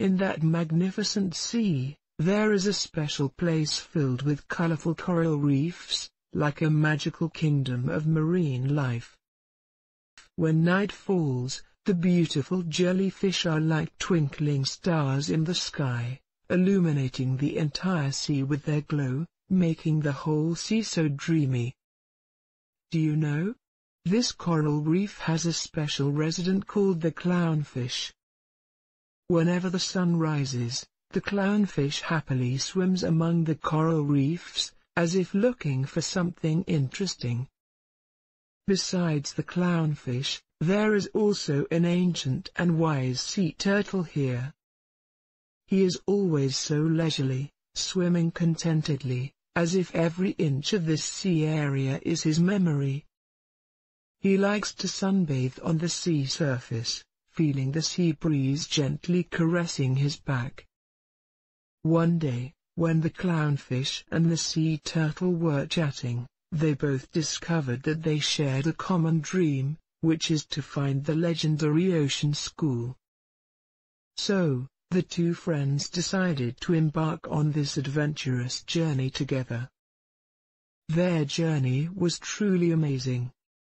In that magnificent sea, there is a special place filled with colorful coral reefs, like a magical kingdom of marine life. When night falls, the beautiful jellyfish are like twinkling stars in the sky, illuminating the entire sea with their glow, making the whole sea so dreamy. Do you know? This coral reef has a special resident called the clownfish. Whenever the sun rises, the clownfish happily swims among the coral reefs, as if looking for something interesting. Besides the clownfish, there is also an ancient and wise sea turtle here. He is always so leisurely, swimming contentedly, as if every inch of this sea area is his memory. He likes to sunbathe on the sea surface, feeling the sea breeze gently caressing his back. One day, when the clownfish and the sea turtle were chatting, they both discovered that they shared a common dream, which is to find the legendary ocean school. So, the two friends decided to embark on this adventurous journey together. Their journey was truly amazing.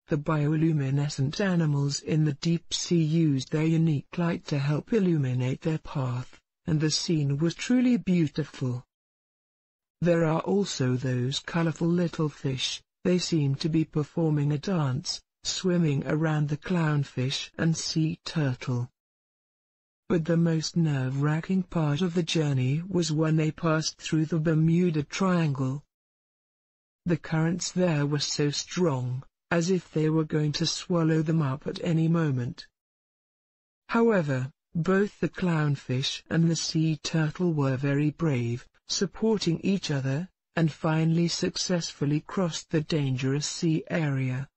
The bioluminescent animals in the deep sea used their unique light to help illuminate their path, and the scene was truly beautiful. There are also those colorful little fish, they seem to be performing a dance, swimming around the clownfish and sea turtle. But the most nerve-wracking part of the journey was when they passed through the Bermuda Triangle. The currents there were so strong, as if they were going to swallow them up at any moment. However, both the clownfish and the sea turtle were very brave, supporting each other, and finally successfully crossed the dangerous sea area.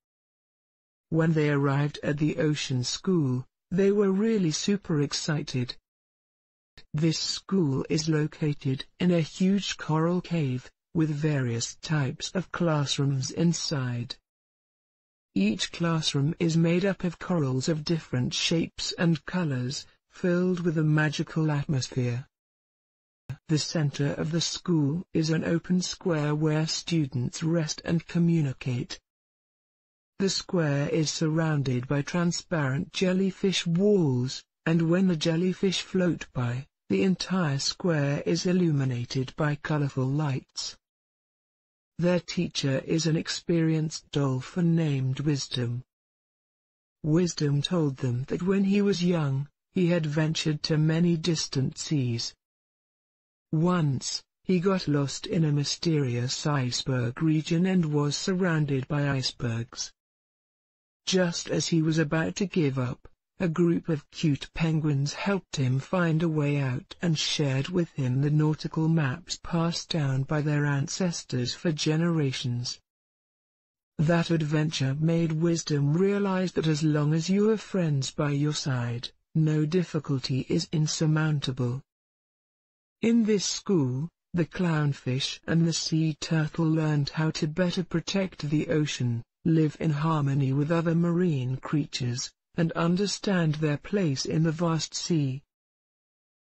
When they arrived at the ocean school, they were really super excited. This school is located in a huge coral cave, with various types of classrooms inside. Each classroom is made up of corals of different shapes and colors, filled with a magical atmosphere. The center of the school is an open square where students rest and communicate. The square is surrounded by transparent jellyfish walls, and when the jellyfish float by, the entire square is illuminated by colorful lights. Their teacher is an experienced dolphin named Wisdom. Wisdom told them that when he was young, he had ventured to many distant seas, once, he got lost in a mysterious iceberg region and was surrounded by icebergs. Just as he was about to give up, a group of cute penguins helped him find a way out and shared with him the nautical maps passed down by their ancestors for generations. That adventure made wisdom realize that as long as you have friends by your side, no difficulty is insurmountable. In this school, the clownfish and the sea turtle learned how to better protect the ocean, live in harmony with other marine creatures, and understand their place in the vast sea.